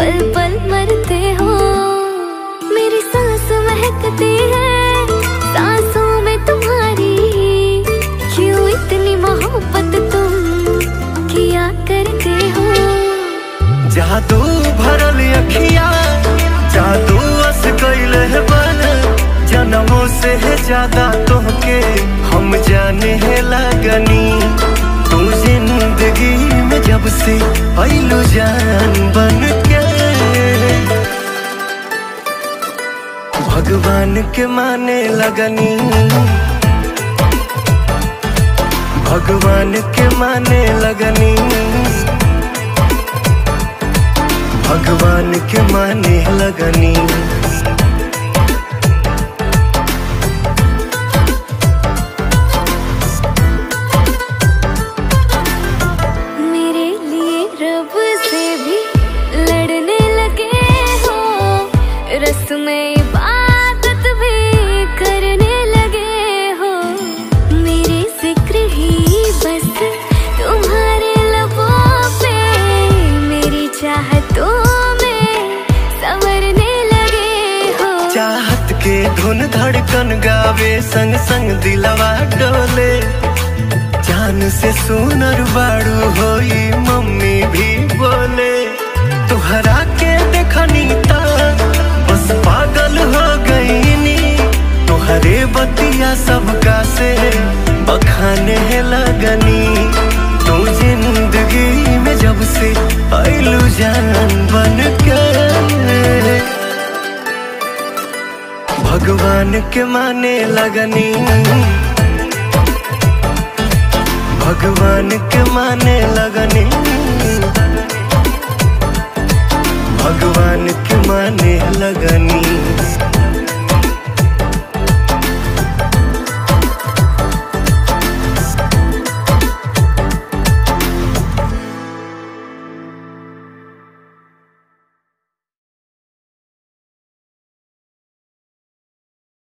पल पल मरते हो। मेरी सांस महकती है। सांसों में तुम्हारी क्यों इतनी मोहब्बत तुम किया करते हो? जादू भरल अखिया, जादू अस कैल है बन से है ज़्यादा हम जाने है लगनी। तू ज़िंदगी में जब से पैलू जान बन भगवान के माने लगनी। भगवान के माने लगनी। भगवान के माने लगनी। के धुन धड़कन गावे, संग संग दिलवा डोले। जान से सुनर बाड़ू होई, मम्मी भी बोले, तुहरा के देखनी ता, बस पागल हो गईनी। तुहरे बतिया सबका से बखाने लगनी। तू ज़िंदगी में जब से आइलू जान बन के भगवान के माने लगनी। भगवान के माने लगनी।